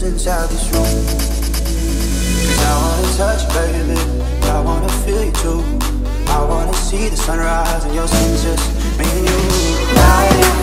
moves inside this room. Cause I wanna touch you, baby. I wanna feel you too. I wanna see the sunrise and your skin just me and you. Light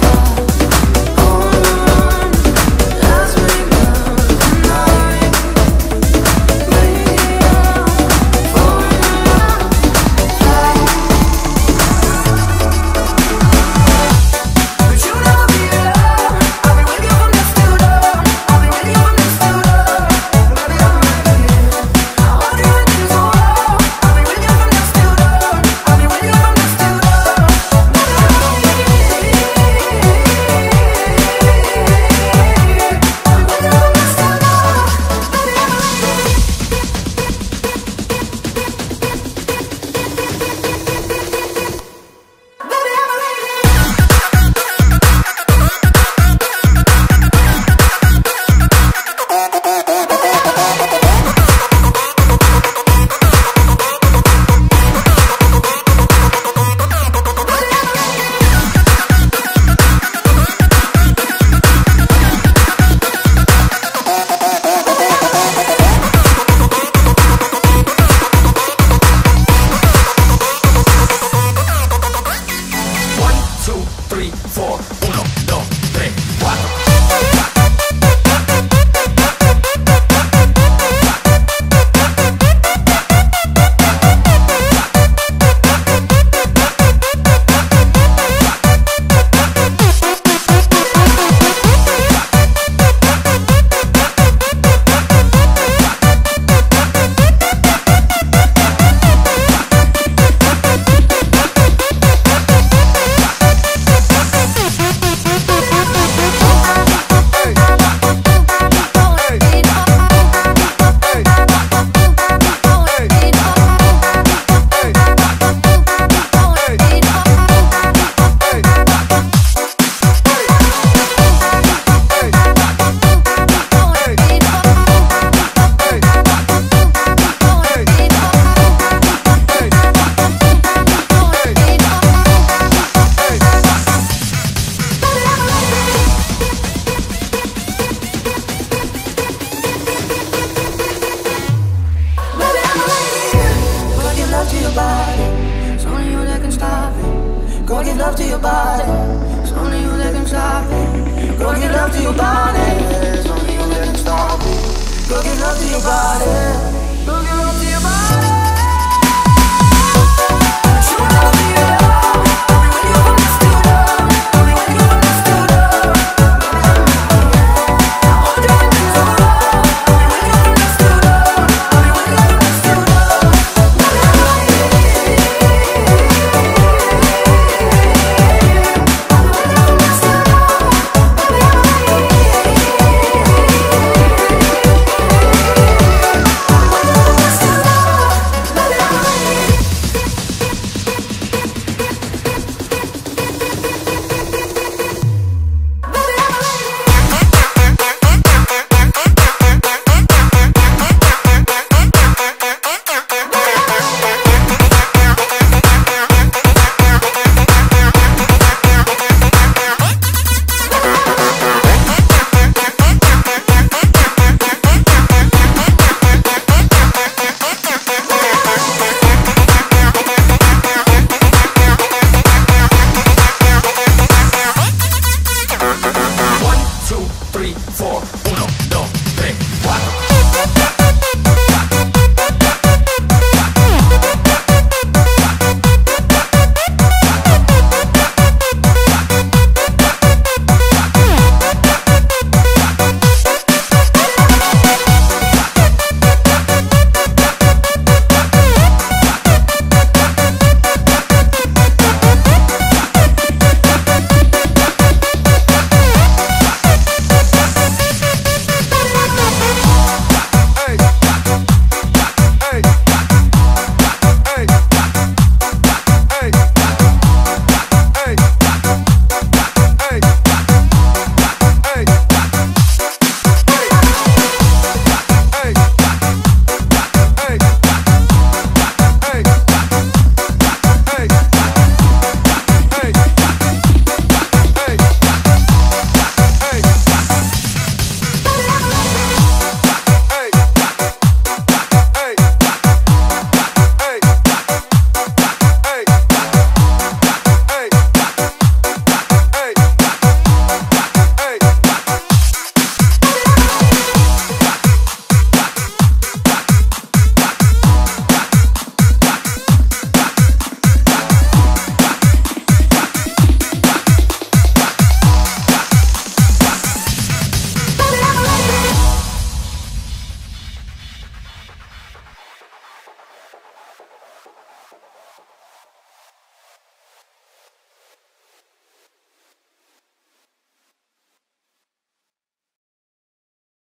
Go give love to your body. It's only you that can stop it. Go give love to your body. It's only you that can stop it. Go give love to your body.